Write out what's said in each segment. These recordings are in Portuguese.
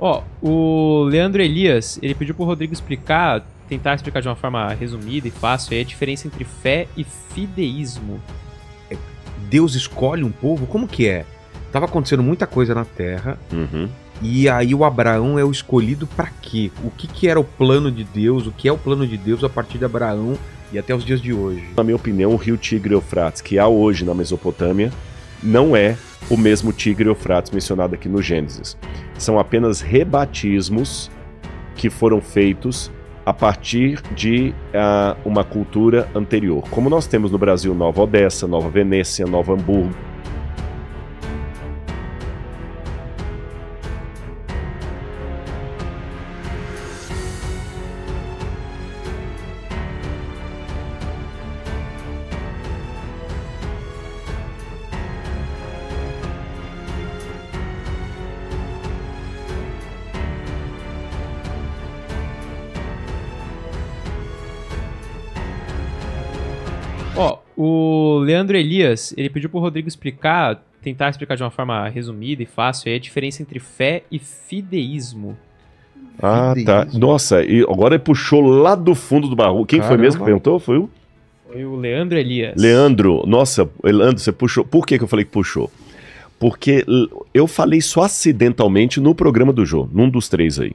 Ó, o Leandro Elias, ele pediu pro Rodrigo explicar, tentar explicar de uma forma resumida e fácil, aí a diferença entre fé e fideísmo. Deus escolhe um povo? Como que é? Tava acontecendo muita coisa na Terra Uhum. e aí o Abraão é o escolhido pra quê? O que que era o plano de Deus? O que é o plano de Deus a partir de Abraão e até os dias de hoje? Na minha opinião, o rio Tigre e Eufrates, que há hoje na Mesopotâmia, não é o mesmo Tigre Eufrates mencionado aqui no Gênesis. São apenas rebatismos que foram feitos a partir de ah, uma cultura anterior. Como nós temos no Brasil Nova Odessa, Nova Venécia, Nova Hamburgo. Leandro Elias, ele pediu pro Rodrigo explicar, tentar explicar de uma forma resumida e fácil, aí a diferença entre fé e fideísmo. Ah, tá. Nossa, e agora ele puxou lá do fundo do baú. Quem foi mesmo que Caramba. perguntou? Foi o Foi o Leandro Elias. Leandro, nossa, Leandro, você puxou. Por que, que eu falei que puxou? Porque eu falei só acidentalmente no programa do Jô, num dos três aí.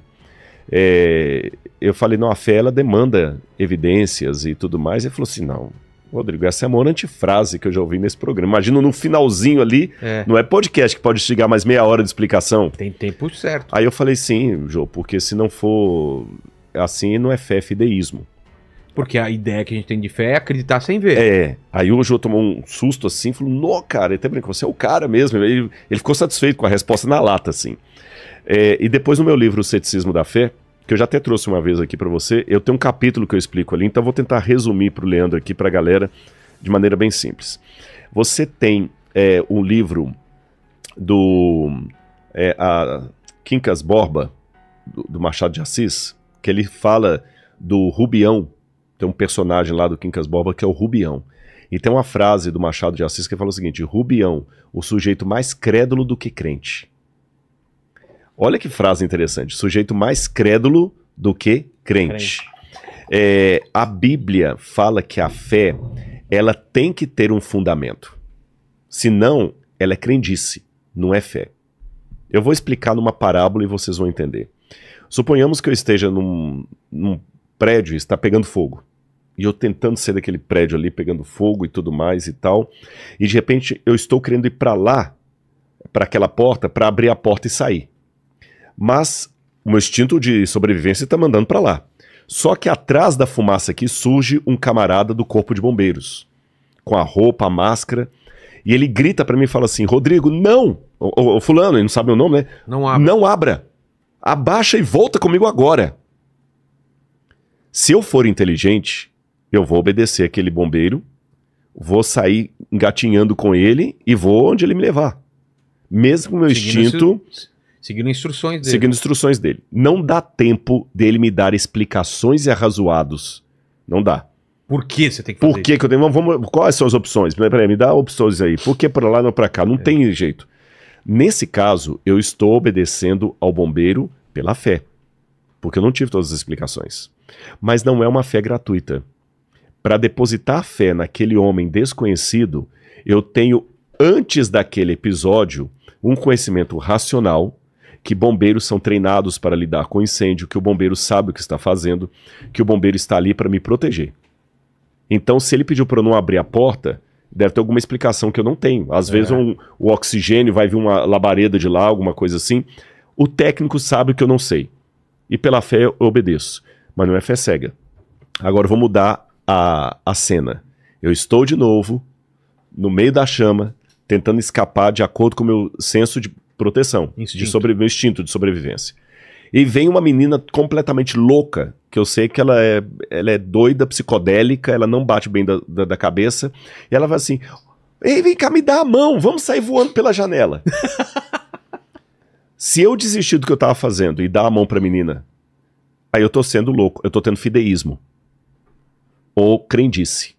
É, eu falei, não, a fé ela demanda evidências e tudo mais. Ele falou assim: não, Rodrigo, essa é a maior antifrase que eu já ouvi nesse programa. Imagina no finalzinho ali, É. não é podcast que pode chegar mais meia hora de explicação. Tem tempo certo. Aí eu falei, sim, Jô, porque se não for assim, não é fé, é fideísmo. Porque a ideia que a gente tem de fé é acreditar sem ver. É, aí o Jô tomou um susto assim, falou, nó, cara, ele até brincou, você é o cara mesmo. Ele, ele ficou satisfeito com a resposta na lata, assim. É, e depois no meu livro, O Ceticismo da Fé, que eu já até trouxe uma vez aqui pra você, eu tenho um capítulo que eu explico ali, então vou tentar resumir pro Leandro aqui, pra galera, de maneira bem simples. Você tem é, um livro do é, a Quincas Borba, do, do Machado de Assis, que ele fala do Rubião, tem um personagem lá do Quincas Borba que é o Rubião. E tem uma frase do Machado de Assis que fala o seguinte: Rubião, o sujeito mais crédulo do que crente. Olha que frase interessante. Sujeito mais crédulo do que crente. É, a Bíblia fala que a fé ela tem que ter um fundamento. Senão, ela é crendice, não é fé. Eu vou explicar numa parábola e vocês vão entender. Suponhamos que eu esteja num, num prédio e está pegando fogo. E eu tentando sair daquele prédio ali, pegando fogo e tudo mais e tal. E de repente eu estou querendo ir para lá, para aquela porta, para abrir a porta e sair. Mas o meu instinto de sobrevivência está mandando para lá. Só que atrás da fumaça aqui surge um camarada do corpo de bombeiros, com a roupa, a máscara, e ele grita para mim e fala assim: Rodrigo, não! O, o- fulano, ele não sabe meu nome, né? Não abre. Não abra. Abaixa e volta comigo agora. Se eu for inteligente, eu vou obedecer aquele bombeiro, vou sair engatinhando com ele e vou onde ele me levar. Mesmo com o meu Seguindo instinto, esse- Seguindo instruções dele. seguindo instruções dele. Não dá tempo dele me dar explicações e arrazoados. Não dá. Por que você tem que fazer Por que, que eu tenho. Vamos, vamos- quais são as opções? Peraí, me dá opções aí. Por que para lá não para cá? Não tem jeito. Nesse caso, eu estou obedecendo ao bombeiro pela fé. Porque eu não tive todas as explicações. Mas não é uma fé gratuita. Para depositar fé naquele homem desconhecido, eu tenho, antes daquele episódio, um conhecimento racional que bombeiros são treinados para lidar com incêndio, que o bombeiro sabe o que está fazendo, que o bombeiro está ali para me proteger. Então, se ele pediu para eu não abrir a porta, deve ter alguma explicação que eu não tenho. Às vezes um- o oxigênio vai vir uma labareda de lá, alguma coisa assim. O técnico sabe o que eu não sei. E pela fé eu obedeço. Mas não é fé cega. Agora eu vou mudar a, a cena. Eu estou de novo no meio da chama, tentando escapar de acordo com o meu senso de proteção, de Instinto. sobre, meu instinto de sobrevivência. E vem uma menina completamente louca, que eu sei que ela é, ela é doida, psicodélica, ela não bate bem da, da, da cabeça, e ela vai assim: Ei, vem cá, me dá a mão, vamos sair voando pela janela. Se eu desistir do que eu tava fazendo e dar a mão pra menina, aí eu tô sendo louco, eu tô tendo fideísmo. Ou crendice.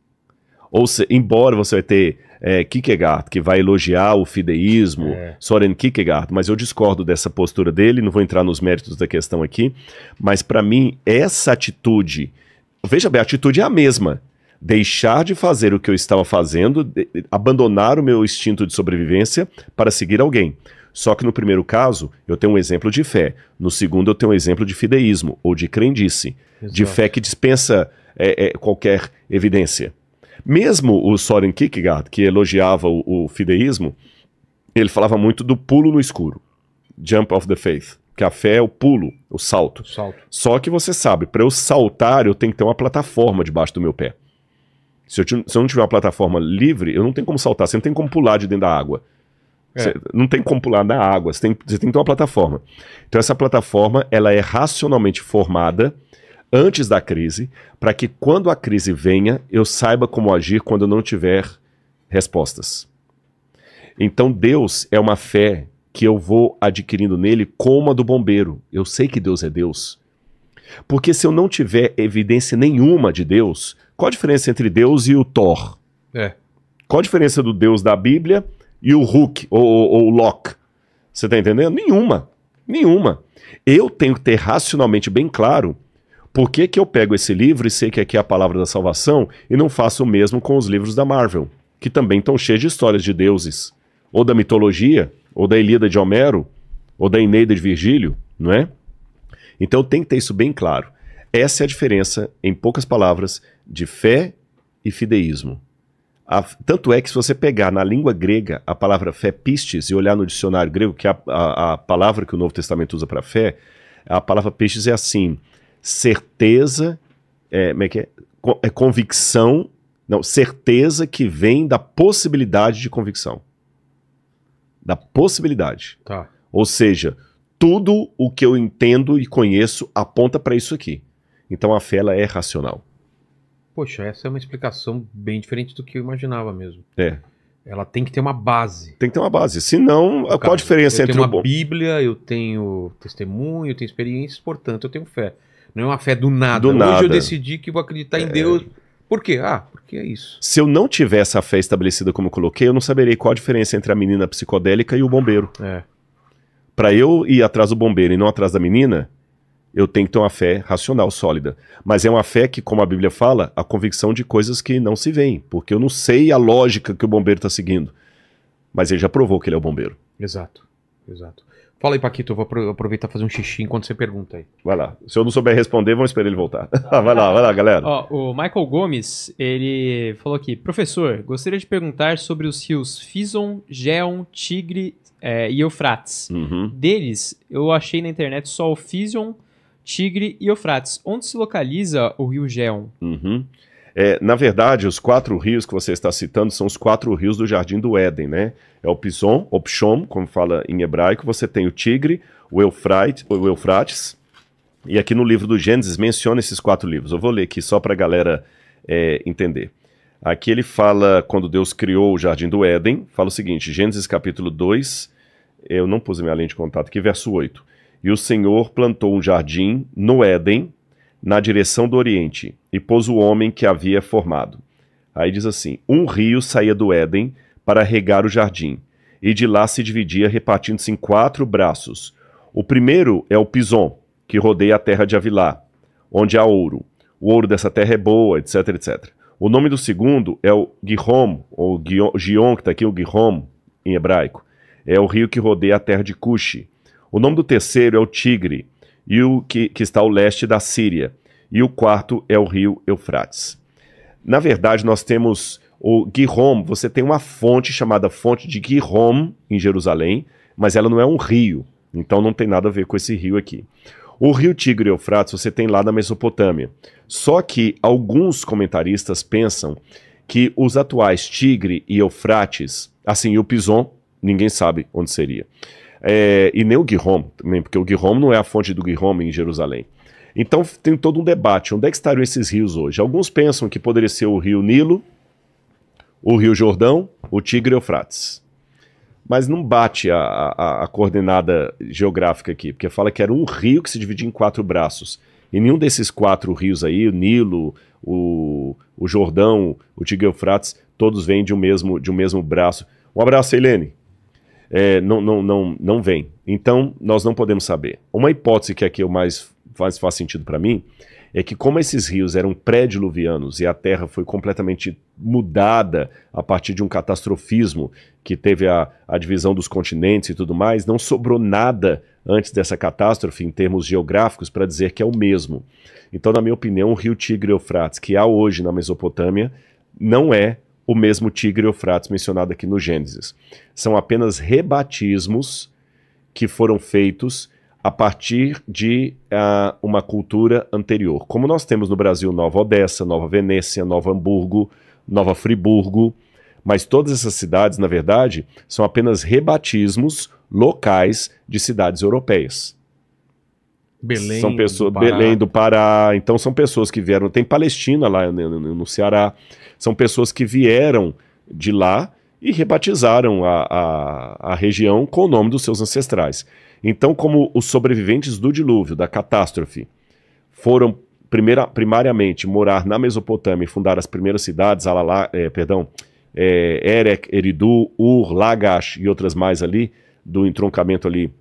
Ou se, embora você vai ter é, Kierkegaard, que vai elogiar o fideísmo, É. Soren Kierkegaard, mas eu discordo dessa postura dele, não vou entrar nos méritos da questão aqui, mas para mim, essa atitude, veja bem, a atitude é a mesma. Deixar de fazer o que eu estava fazendo, de- abandonar o meu instinto de sobrevivência para seguir alguém. Só que no primeiro caso, eu tenho um exemplo de fé. No segundo, eu tenho um exemplo de fideísmo, ou de crendice. De Exato. fé que dispensa é, é, qualquer evidência. Mesmo o Soren Kierkegaard, que elogiava o, o fideísmo, ele falava muito do pulo no escuro. Jump of the faith. Que a fé é o pulo, o salto. O salto. Só que você sabe, para eu saltar, eu tenho que ter uma plataforma debaixo do meu pé. Se eu, se eu não tiver uma plataforma livre, eu não tenho como saltar, você não tem como pular de dentro da água. É. Você não tem como pular na água, você tem, você tem que ter uma plataforma. Então essa plataforma, ela é racionalmente formada antes da crise, para que quando a crise venha, eu saiba como agir quando eu não tiver respostas. Então Deus é uma fé que eu vou adquirindo nele como a do bombeiro. Eu sei que Deus é Deus. Porque se eu não tiver evidência nenhuma de Deus, qual a diferença entre Deus e o Thor? É. Qual a diferença do Deus da Bíblia e o Hulk ou, ou, ou o Loki? Você tá entendendo? Nenhuma. Nenhuma. Eu tenho que ter racionalmente bem claro por que, que eu pego esse livro e sei que aqui é a palavra da salvação e não faço o mesmo com os livros da Marvel, que também estão cheios de histórias de deuses, ou da mitologia, ou da Ilíada de Homero, ou da Eneida de Virgílio, não é? Então tem que ter isso bem claro. Essa é a diferença, em poucas palavras, de fé e fideísmo. A- tanto é que se você pegar na língua grega a palavra fé pistes e olhar no dicionário grego, que é a, a- a palavra que o Novo Testamento usa para fé, a palavra pistes é assim: certeza, é, como é que é? É convicção, não, certeza que vem da possibilidade de convicção. Da possibilidade. Tá. Ou seja, tudo o que eu entendo e conheço aponta para isso aqui. Então a fé ela é racional. Poxa, essa é uma explicação bem diferente do que eu imaginava mesmo. É. Ela tem que ter uma base. Tem que ter uma base. Senão, qual a Cara, diferença eu entre tenho o uma bom? Bíblia, eu tenho testemunho, eu tenho experiências, portanto, eu tenho fé. Não é uma fé do nada. Do Hoje nada. eu decidi que vou acreditar em Deus. Por quê? Ah, porque é isso. Se eu não tivesse essa fé estabelecida como eu coloquei, eu não saberia qual a diferença entre a menina psicodélica e o bombeiro. É. Para eu ir atrás do bombeiro e não atrás da menina, eu tenho que ter uma fé racional, sólida. Mas é uma fé que, como a Bíblia fala, a convicção de coisas que não se veem. Porque eu não sei a lógica que o bombeiro está seguindo. Mas ele já provou que ele é o bombeiro. Exato. Exato. Fala aí, Paquito, eu vou apro- aproveitar e fazer um xixi enquanto você pergunta aí. Vai lá. Se eu não souber responder, vamos esperar ele voltar. vai lá, vai lá, galera. Ó, o Michael Gomes, ele falou aqui, professor, gostaria de perguntar sobre os rios Fison, Geon, Tigre é, e Eufrates. Uhum. Deles, eu achei na internet só o Fison, Tigre e Eufrates. Onde se localiza o rio Geon? Uhum. É, na verdade, os quatro rios que você está citando são os quatro rios do Jardim do Éden, né? É o Pison, o Pshom, como fala em hebraico, você tem o Tigre, o Eufrates, o Eufrates, e aqui no livro do Gênesis menciona esses quatro livros. Eu vou ler aqui só para a galera é, entender. Aqui ele fala, quando Deus criou o Jardim do Éden, fala o seguinte, Gênesis capítulo 2, eu não pus minha linha de contato aqui, verso 8. E o Senhor plantou um jardim no Éden, na direção do Oriente, e pôs o homem que havia formado. Aí diz assim: Um rio saía do Éden para regar o jardim, e de lá se dividia, repartindo-se em quatro braços. O primeiro é o Pison, que rodeia a terra de Avilá, onde há ouro. O ouro dessa terra é boa, etc, etc. O nome do segundo é o Gihom, ou Gion, que está aqui, o Gihom, em hebraico. É o rio que rodeia a terra de Cuxi. O nome do terceiro é o Tigre, e o que, que está ao leste da Síria. E o quarto é o rio Eufrates. Na verdade, nós temos o Gihom, você tem uma fonte chamada fonte de Gihom em Jerusalém, mas ela não é um rio, então não tem nada a ver com esse rio aqui. O rio Tigre e Eufrates você tem lá na Mesopotâmia. Só que alguns comentaristas pensam que os atuais Tigre e Eufrates, assim, e o Pison, ninguém sabe onde seria. É, e nem o Gihom, também, porque o Gihom não é a fonte do Gihom em Jerusalém. Então tem todo um debate. Onde é que estariam esses rios hoje? Alguns pensam que poderia ser o rio Nilo, o rio Jordão, o Tigre e Eufrates. Mas não bate a, a, a coordenada geográfica aqui, porque fala que era um rio que se dividia em quatro braços. E nenhum desses quatro rios aí, o Nilo, o, o Jordão, o Tigre Eufrates, todos vêm de um mesmo, de um mesmo braço. Um abraço, Helene. É, não, não, não, não vem. Então, nós não podemos saber. Uma hipótese que aqui é o mais faz, faz sentido para mim é que como esses rios eram pré-diluvianos e a Terra foi completamente mudada a partir de um catastrofismo que teve a, a divisão dos continentes e tudo mais, não sobrou nada antes dessa catástrofe em termos geográficos para dizer que é o mesmo. Então, na minha opinião, o rio Tigre Eufrates que há hoje na Mesopotâmia não é o mesmo Tigre Eufrates mencionado aqui no Gênesis. São apenas rebatismos que foram feitos a partir de uh, uma cultura anterior. Como nós temos no Brasil Nova Odessa, Nova Venécia, Nova Hamburgo, Nova Friburgo, mas todas essas cidades, na verdade, são apenas rebatismos locais de cidades europeias. Belém, são pessoas, do Belém do Pará. Então são pessoas que vieram. Tem Palestina lá no, no Ceará. São pessoas que vieram de lá e rebatizaram a, a, a região com o nome dos seus ancestrais. Então, como os sobreviventes do dilúvio, da catástrofe, foram primeira, primariamente morar na Mesopotâmia e fundar as primeiras cidades, Alalá, é, perdão, é, Erek, Eridu, Ur, Lagash e outras mais ali, do entroncamento ali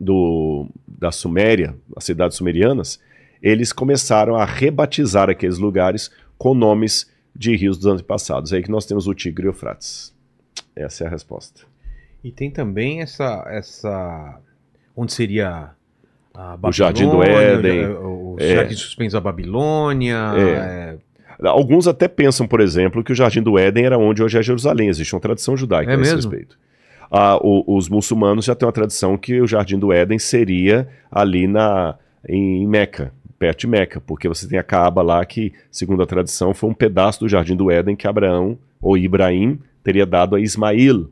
do, da Suméria, as cidades sumerianas, eles começaram a rebatizar aqueles lugares com nomes de rios dos antepassados. É aí que nós temos o Tigre e o Eufrates. Essa é a resposta. E tem também essa, essa onde seria a o Jardim do Éden, os é, Jardim Suspensos da Babilônia. É. É. Alguns até pensam, por exemplo, que o Jardim do Éden era onde hoje é Jerusalém. Existe uma tradição judaica é a esse mesmo? respeito. Ah, o, os muçulmanos já têm uma tradição que o Jardim do Éden seria ali na, em Meca, perto de Meca, porque você tem a Caaba lá que, segundo a tradição, foi um pedaço do Jardim do Éden que Abraão ou Ibrahim teria dado a Ismail,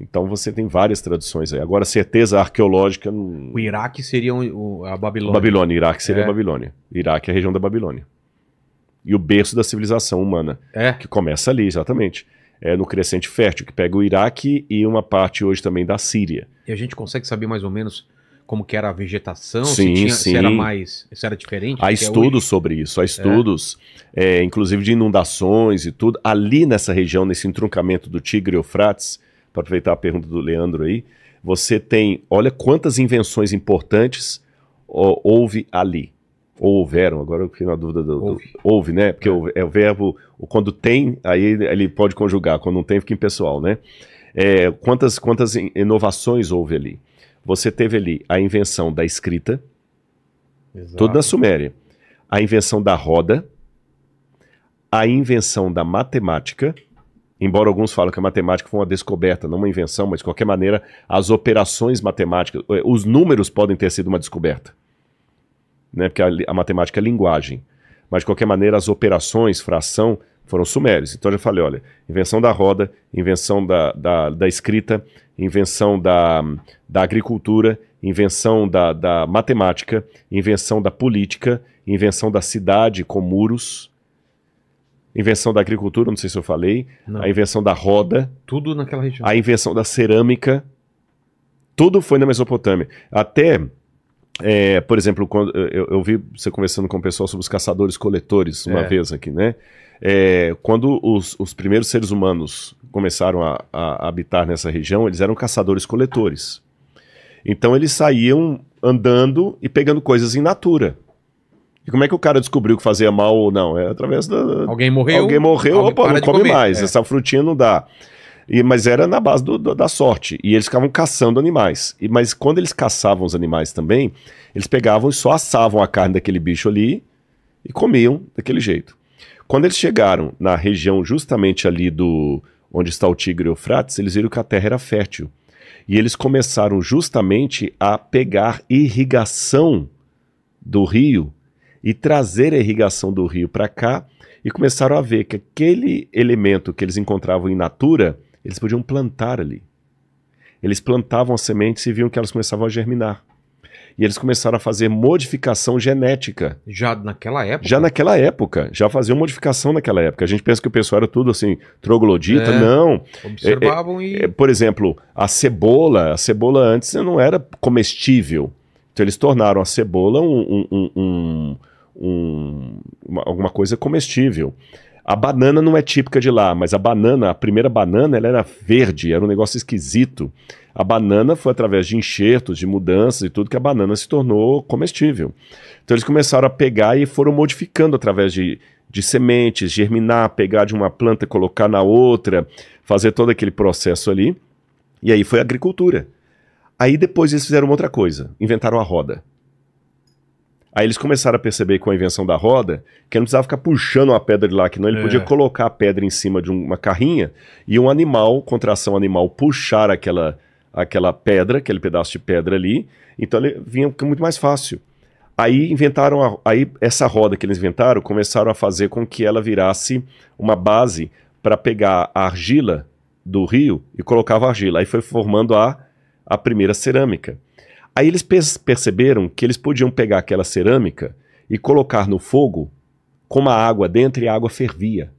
então você tem várias tradições aí. Agora, certeza arqueológica. O Iraque seria o, a Babilônia. Babilônia, Iraque seria é. a Babilônia. Iraque é a região da Babilônia. E o berço da civilização humana. É. Que começa ali, exatamente. É no crescente fértil, que pega o Iraque e uma parte hoje também da Síria. E a gente consegue saber mais ou menos como que era a vegetação, sim, se, tinha, sim. se era mais, se era diferente. Há estudos é sobre isso, há estudos, é. É, inclusive de inundações e tudo. Ali nessa região, nesse entroncamento do Tigre e Eufrates, para aproveitar a pergunta do Leandro aí, você tem, olha quantas invenções importantes houve ali. Ou houveram, agora eu fiquei na dúvida do. Houve, do, houve né? Porque é. é o verbo, quando tem, aí ele pode conjugar, quando não tem, fica impessoal, né? É, quantas, quantas inovações houve ali? Você teve ali a invenção da escrita, Exato. toda na Suméria, a invenção da roda, a invenção da matemática, Embora alguns falem que a matemática foi uma descoberta, não uma invenção, mas de qualquer maneira, as operações matemáticas, eh, os números podem ter sido uma descoberta. Né? Porque a, a matemática é linguagem. Mas de qualquer maneira, as operações, fração, foram sumérios. Então eu já falei: olha, invenção da roda, invenção da, da, da escrita, invenção da, da agricultura, invenção da, da matemática, invenção da política, invenção da cidade com muros invenção da agricultura, não sei se eu falei, não. a invenção da roda. Tudo naquela região. A invenção da cerâmica. Tudo foi na Mesopotâmia. Até, é, por exemplo, quando eu, eu, vi você conversando com o pessoal sobre os caçadores-coletores uma é. vez aqui, né? É, quando os, os, primeiros seres humanos começaram a, a habitar nessa região, eles eram caçadores-coletores. Então eles saíam andando e pegando coisas em natura. E como é que o cara descobriu que fazia mal ou não? É através da. Alguém morreu. Alguém morreu, alguém opa, não come comer. mais. É. Essa frutinha não dá. E, mas era na base do, do, da sorte. E eles ficavam caçando animais. E, mas quando eles caçavam os animais também, eles pegavam e só assavam a carne daquele bicho ali e comiam daquele jeito. Quando eles chegaram na região justamente ali do onde está o Tigre Eufrates, eles viram que a terra era fértil. E eles começaram justamente a pegar irrigação do rio e trazer a irrigação do rio para cá e começaram a ver que aquele elemento que eles encontravam em natura, eles podiam plantar ali. Eles plantavam as sementes e viam que elas começavam a germinar. E eles começaram a fazer modificação genética. Já naquela época? Já naquela época. Já faziam modificação naquela época. A gente pensa que o pessoal era tudo assim, troglodita. É, não. Observavam é, é, e. por exemplo, a cebola. A cebola antes não era comestível. Então eles tornaram a cebola um, um, um, um, uma- alguma coisa comestível. A banana não é típica de lá, mas a banana, a primeira banana, ela era verde, era um negócio esquisito. A banana foi através de enxertos, de mudanças e tudo que a banana se tornou comestível. Então eles começaram a pegar e foram modificando através de, de sementes, germinar, pegar de uma planta colocar na outra, fazer todo aquele processo ali. E aí foi a agricultura. Aí depois eles fizeram outra coisa, inventaram a roda. Aí eles começaram a perceber com a invenção da roda que ele não precisava ficar puxando uma pedra de lá, que não ele É. podia colocar a pedra em cima de um- uma carrinha e um animal, contração animal, puxar aquela, aquela pedra, aquele pedaço de pedra ali. Então ele vinha muito mais fácil. Aí inventaram, a- aí essa roda que eles inventaram, começaram a fazer com que ela virasse uma base para pegar a argila do rio e colocava a argila. Aí foi formando a, a primeira cerâmica. Aí eles perceberam que eles podiam pegar aquela cerâmica e colocar no fogo com uma água dentro e a água fervia.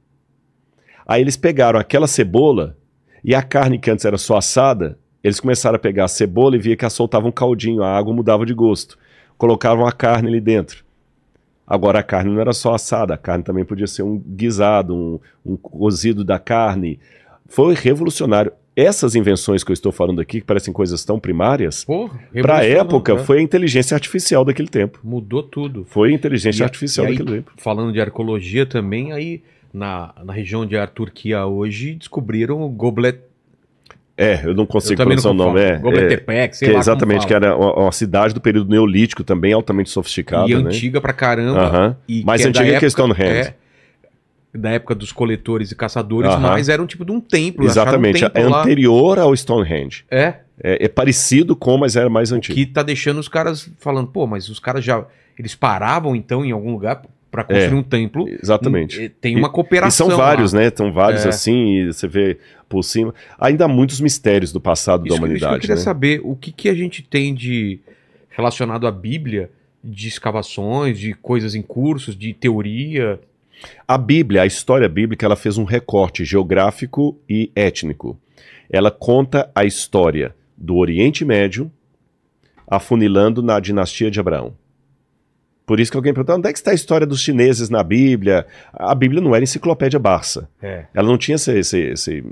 Aí eles pegaram aquela cebola e a carne que antes era só assada, eles começaram a pegar a cebola e via que ela soltava um caldinho, a água mudava de gosto. Colocavam a carne ali dentro. Agora a carne não era só assada, a carne também podia ser um guisado, um, um cozido da carne. Foi revolucionário. Essas invenções que eu estou falando aqui, que parecem coisas tão primárias, para a época né? foi a inteligência artificial daquele tempo. Mudou tudo. Foi a inteligência E artificial e aí, daquele tempo. Falando de arqueologia também, aí na, na região de Turquia hoje descobriram o Goblet. É, eu não consigo pronunciar o nome. É, é, Gobletepec, sei que lá exatamente, que era uma, uma cidade do período neolítico também, altamente sofisticada, E né? antiga pra caramba. Aham. E Mais que é antiga que Stonehenge. É, da época dos coletores e caçadores, Aham. mas era um tipo de um templo. Exatamente, um é templo lá. anterior ao Stonehenge. É, É, é parecido com, mas era mais antigo. que tá deixando os caras falando, pô, mas os caras já. Eles paravam então em algum lugar pra construir um templo. Exatamente. E- Tem uma cooperação. E são vários, lá. né? São vários É. assim, e você vê por cima. Ainda há muitos mistérios do passado Isso, da isso que eu humanidade. queria né? saber, o que, que a gente tem de relacionado à Bíblia, de escavações, de coisas em cursos, de teoria. A Bíblia, a história bíblica, ela fez um recorte geográfico e étnico. Ela conta a história do Oriente Médio afunilando na dinastia de Abraão. Por isso que alguém perguntou, onde é que está a história dos chineses na Bíblia? A Bíblia não era enciclopédia Barça. É. Ela não tinha esse-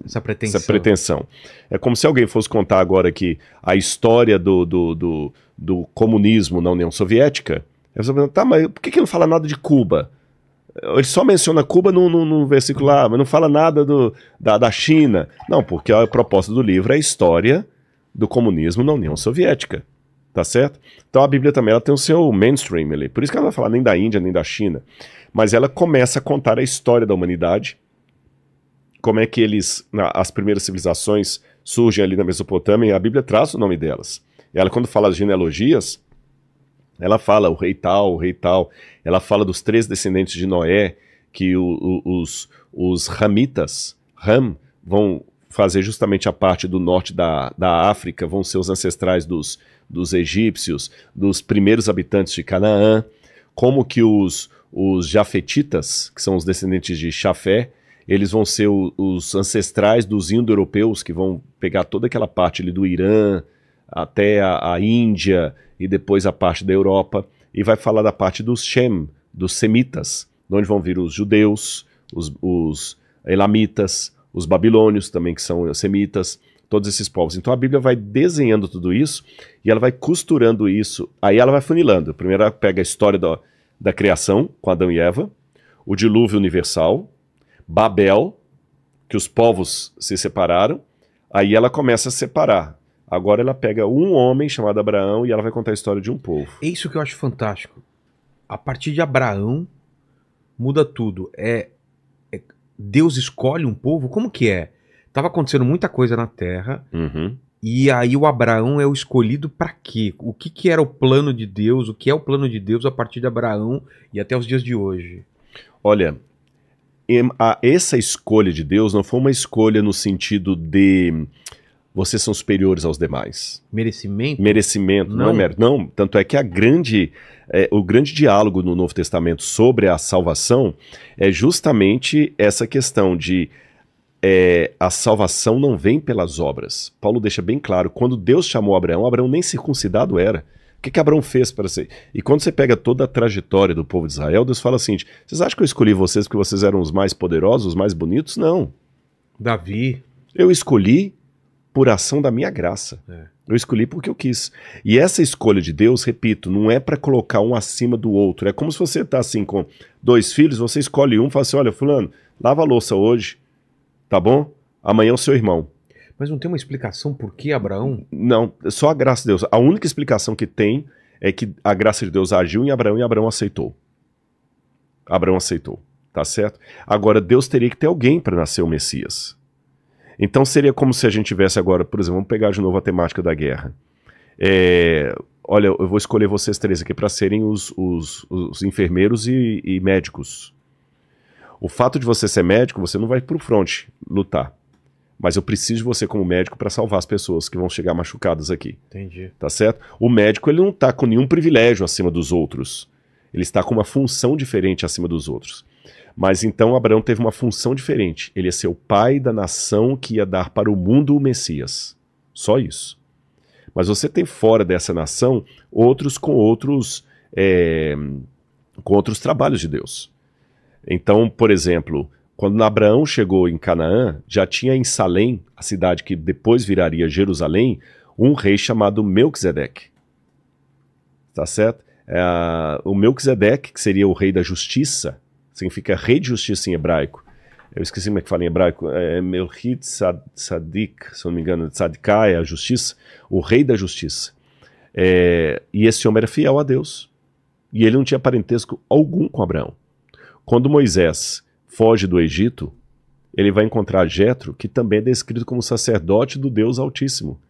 Essa pretensão. essa pretensão. É como se alguém fosse contar agora aqui a história do, do, do, do comunismo na União Soviética. Aí você pergunta, tá, mas por que, que não fala nada de Cuba? Ele só menciona Cuba no, no, no versículo lá, mas não fala nada do, da, da China. Não, porque a proposta do livro é a história do comunismo na União Soviética. Tá certo? Então a Bíblia também ela tem o seu mainstream ali. Por isso que ela não vai falar nem da Índia, nem da China. Mas ela começa a contar a história da humanidade como é que eles, na- as primeiras civilizações surgem ali na Mesopotâmia, e a Bíblia traz o nome delas. E ela, quando fala as genealogias, ela fala o rei tal, o rei tal. Ela fala dos três descendentes de Noé, que o- o- os, os ramitas, Ram, vão fazer justamente a parte do norte da, da África, vão ser os ancestrais dos, dos egípcios, dos primeiros habitantes de Canaã. Como que os, os jafetitas, que são os descendentes de Chafé, eles vão ser o- os ancestrais dos indo-europeus que vão pegar toda aquela parte ali do Irã até a, a Índia e depois a parte da Europa e vai falar da parte dos Shem, dos semitas, de onde vão vir os judeus, os, os elamitas, os babilônios também que são semitas, todos esses povos. Então a Bíblia vai desenhando tudo isso e ela vai costurando isso, aí ela vai funilando. Primeiro ela pega a história da, da criação com Adão e Eva, o dilúvio universal, Babel, que os povos se separaram, aí ela começa a separar. Agora ela pega um homem chamado Abraão e ela vai contar a história de um povo. É isso que eu acho fantástico. A partir de Abraão, muda tudo. É, é- Deus escolhe um povo? Como que é? Tava acontecendo muita coisa na Terra, Uhum. e aí o Abraão é o escolhido pra quê? O que, que era o plano de Deus? O que é o plano de Deus a partir de Abraão e até os dias de hoje? Olha, essa escolha de Deus não foi uma escolha no sentido de vocês são superiores aos demais. Merecimento? Merecimento, não, Não. é mérito. Não, tanto é que a grande, é, o grande diálogo no Novo Testamento sobre a salvação é justamente essa questão de é, a salvação não vem pelas obras. Paulo deixa bem claro, quando Deus chamou Abraão, Abraão nem circuncidado era. que, que Abraão fez para ser? E quando você pega toda a trajetória do povo de Israel, Deus fala assim: vocês acham que eu escolhi vocês porque vocês eram os mais poderosos, os mais bonitos? Não. Davi. Eu escolhi por ação da minha graça. É. Eu escolhi porque eu quis. E essa escolha de Deus, repito, não é para colocar um acima do outro. É como se você tá assim com dois filhos, você escolhe um, fala assim: olha, fulano, lava a louça hoje, tá bom? Amanhã é o seu irmão. Mas não tem uma explicação por que Abraão? Não, só a graça de Deus. A única explicação que tem é que a graça de Deus agiu em Abraão e Abraão aceitou. Abraão aceitou, tá certo? Agora, Deus teria que ter alguém para nascer o Messias. Então seria como se a gente tivesse agora, por exemplo, vamos pegar de novo a temática da guerra. É, olha, eu vou escolher vocês três aqui para serem os, os, os enfermeiros e, e médicos. O fato de você ser médico, você não vai para o front lutar. Mas eu preciso de você como médico para salvar as pessoas que vão chegar machucadas aqui. Entendi. Tá certo? O médico ele não está com nenhum privilégio acima dos outros. Ele está com uma função diferente acima dos outros. Mas então Abraão teve uma função diferente. Ele ia ser o pai da nação que ia dar para o mundo o Messias. Só isso. Mas você tem fora dessa nação outros com outros é, com outros trabalhos de Deus. Então, por exemplo, quando Abraão chegou em Canaã, já tinha em Salém, a cidade que depois viraria Jerusalém, um rei chamado Melquisedeque. Tá certo? É, o Melquisedeque, que seria o rei da justiça, significa rei de justiça em hebraico. Eu esqueci como é que fala em hebraico. É Melchit Sadik, se não me engano, Tzadikai, é a justiça. O rei da justiça. É, e esse homem era fiel a Deus. E ele não tinha parentesco algum com Abraão. Quando Moisés foge do Egito, ele vai encontrar Jetro, que também é descrito como sacerdote do Deus Altíssimo.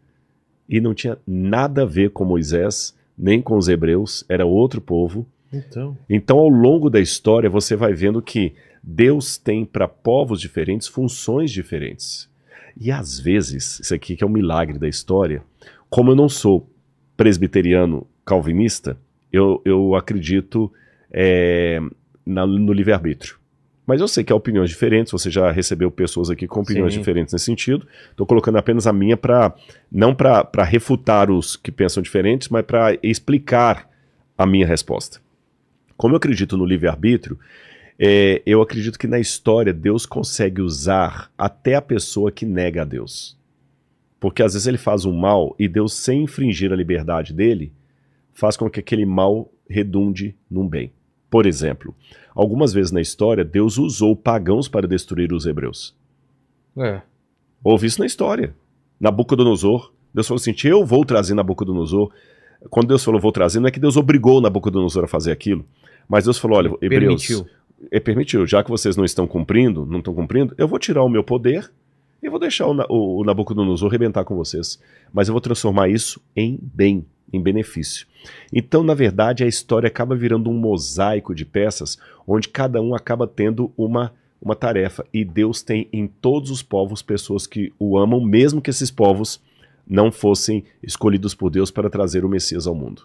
E não tinha nada a ver com Moisés, nem com os hebreus, era outro povo. Então. Então, ao longo da história, você vai vendo que Deus tem para povos diferentes funções diferentes. E às vezes, isso aqui que é um milagre da história, como eu não sou presbiteriano calvinista, eu, eu acredito é, na, no livre-arbítrio. Mas eu sei que há opiniões diferentes, você já recebeu pessoas aqui com opiniões Sim. diferentes nesse sentido. Estou colocando apenas a minha para não para refutar os que pensam diferentes, mas para explicar a minha resposta. Como eu acredito no livre-arbítrio, é, eu acredito que na história Deus consegue usar até a pessoa que nega a Deus. Porque às vezes ele faz um mal e Deus, sem infringir a liberdade dele, faz com que aquele mal redunde num bem. Por exemplo, algumas vezes na história, Deus usou pagãos para destruir os hebreus. É. Houve isso na história. Nabucodonosor, Deus falou assim: Eu vou trazer Nabucodonosor. Quando Deus falou vou trazer, não é que Deus obrigou Nabucodonosor a fazer aquilo, mas Deus falou: Olha, hebreus, Permitiu. é, permitiu, já que vocês não estão cumprindo, não estão cumprindo, eu vou tirar o meu poder e vou deixar o, o, o Nabucodonosor arrebentar com vocês. Mas eu vou transformar isso em bem, em benefício. Então, na verdade, a história acaba virando um mosaico de peças, onde cada um acaba tendo uma, uma tarefa. E Deus tem em todos os povos pessoas que o amam, mesmo que esses povos não fossem escolhidos por Deus para trazer o Messias ao mundo.